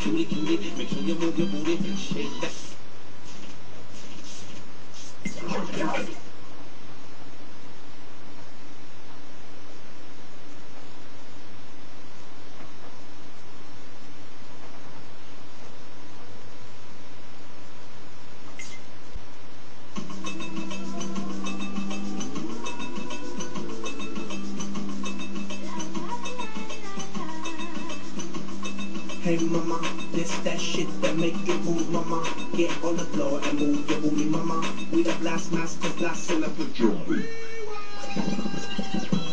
Cutie, cutie, make sure you move your booty and shake that. Hey mama, this that shit that make you move, mama. Get on the floor and move your booty, mama. We the blast masters, blasting up the drum.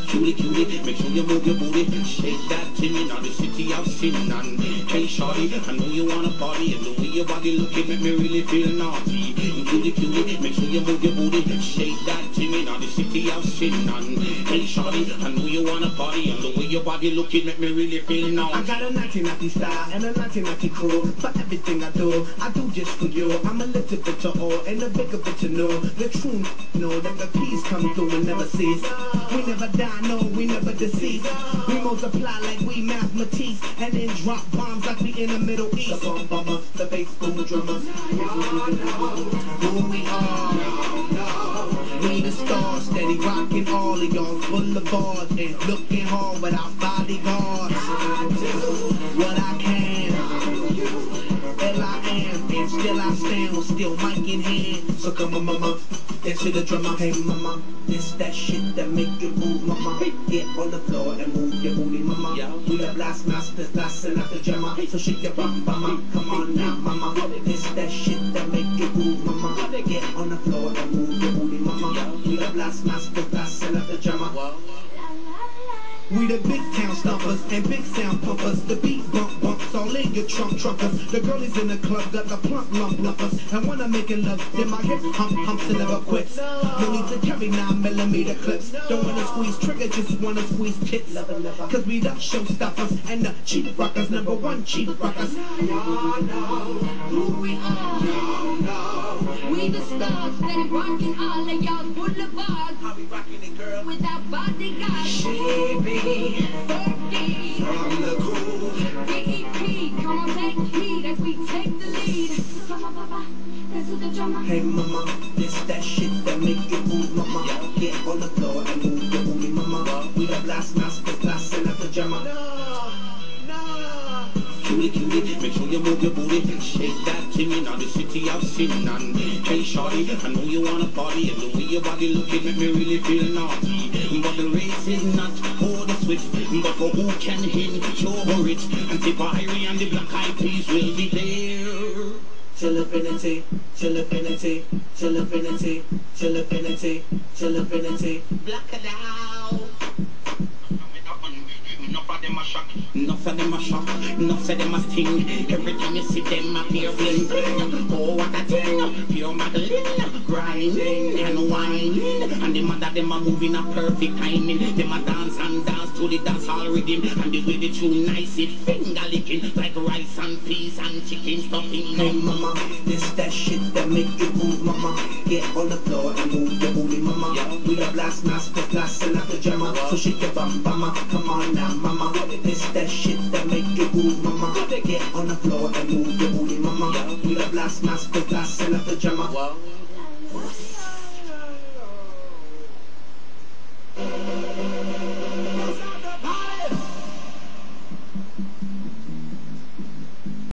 Cutie, cutie, make sure you move your booty shake that Timmy. Now the city I've seen and hey shorty, I know you wanna party and the way your body looking make me really feel naughty. Cutie, cutie, make sure you move your booty shake that Timmy. Now the city of sin and hey shorty, I know you wanna party and the way your body looking make me really feel I got a naughty naughty style and a naughty naughty crew. For everything I do, I do just for you. I'm a little bit to all and a bigger bit to know. The true know that the peace come through and never cease. We never die, no, we never decease. We multiply like we mathematics and then drop bombs like we in the Middle East. The bomb bomber, the bass boom drummer. Who we are. We the stars, steady rocking all of y'all's boulevards and looking hard without bodyguards. What I can, L I am, and still I stand with still mic in hand. So come on, mama, dance to the drummer. Hey, mama, this that shit that make you move, mama. Get on the floor and move your booty, mama. We the blast masters, blasting out the drummer. So shake your bum, mama. Come on now, mama. This that shit that make you move, mama. Get on the floor and move your booty, mama. We the blast masters, blasting out the drummer. We the big town stompers and big sound pumpers. The beat see your trunk truckers. The girlies in the club got the plump lump lovers. And when I'm making love, then my hips hump humps and never quits. No need to carry 9 millimeter clips. Don't wanna squeeze trigger, just wanna squeeze tits. Cause we the showstoppers and the cheap rockers. Number one cheap rockers. Y'all know who we are. Y'all know. We the stars that are rocking all of y'all boulevards. How we rocking it, girl? With our bodyguards. She be 30. Hey mama, this that shit that make you move, mama. Get on the floor and move your booty, mama. We the blast masters, blasting out the drummer. No, no. Cutie, cutie, make sure you move your booty and shake that Timmy. Now the city I've seen and hey shorty, I know you wanna party and the way your body looking make me really feel naughty. But the race is not for the swift, but for who can endure it. And Tippa Irie and the black eyed peas will be there. Till infinity, till infinity, till infinity, till infinity, till infinity. Black it out. Of them a shock, enough of them a shock, enough of them a sting. Every time you see them appear bling bling. Oh what a thing, pure Madeline, grinding and whining. And the mother them a moving a perfect timing. Them a dance and dance to the dance hall rhythm. And the way they tune nice it finger licking like rice and peas and chicken stuffing. Hey mama, this that shit that make you move, mama. Get on the floor and move your booty, mama. We the blast masters, blasting out the drummer. So shake your bum, mama. Come on now, mama. It's that shit that make you move, mama. Get on the floor and move your booty, mama. Do the blast mask, the blast, and a pajama. Wow.